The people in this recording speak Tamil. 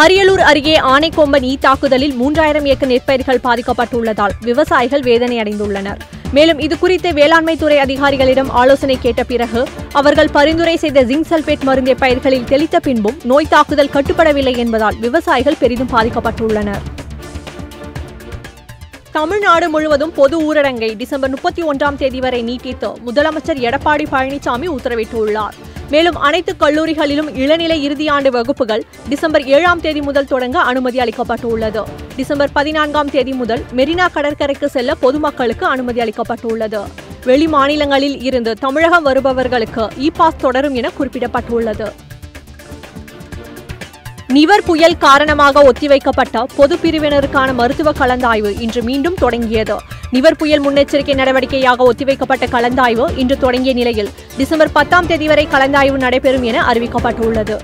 அரியலூர் அருகே ஆனைக்கொம்பன் ஈ தாக்குதலில் மூன்றாயிரம் ஏக்கர் நெற்பயிர்கள் பாதிக்கப்பட்டுள்ளதால் விவசாயிகள் வேதனை அடைந்துள்ளனர் மேலும் இது குறித்து வேளாண்மைத்துறை அதிகாரிகளிடம் ஆலோசனை கேட்ட பிறகு அவர்கள் பரிந்துரை செய்த ஜிங்க் சல்பேட் மருந்தை பயிர்களில் தெளித்த பின்பும் நோய் தாக்குதல் கட்டுப்படவில்லை என்பதால் விவசாயிகள் பெரிதும் பாதிக்கப்பட்டுள்ளனர். தமிழ்நாடு முழுவதும் பொது ஊரடங்கை டிசம்பர் முப்பத்தி ஒன்றாம் தேதி வரை நீட்டித்து முதலமைச்சர் எடப்பாடி பழனிசாமி உத்தரவிட்டுள்ளார். மேலும் அனைத்து கல்லூரிகளிலும் இளநிலை இறுதியாண்டு வகுப்புகள் டிசம்பர் ஏழாம் தேதி முதல் தொடங்க அனுமதி அளிக்கப்பட்டுள்ளது. டிசம்பர் பதினான்காம் தேதி முதல் மெரினா கடற்கரைக்கு செல்ல பொதுமக்களுக்கு அனுமதி அளிக்கப்பட்டுள்ளது. வெளி மாநிலங்களில் இருந்து தமிழகம் வருபவர்களுக்கு இ பாஸ் தொடரும் என குறிப்பிடப்பட்டுள்ளது. நிவர் புயல் காரணமாக ஒத்திவைக்கப்பட்ட பொது பிரிவினருக்கான மருத்துவ கலந்தாய்வு இன்று மீண்டும் தொடங்கியது. நிவர் புயல் முன்னெச்சரிக்கை நடவடிக்கையாக ஒத்திவைக்கப்பட்ட கலந்தாய்வு இன்று தொடங்கிய நிலையில் டிசம்பர் பத்தாம் தேதி வரை கலந்தாய்வு நடைபெறும் என அறிவிக்கப்பட்டுள்ளது.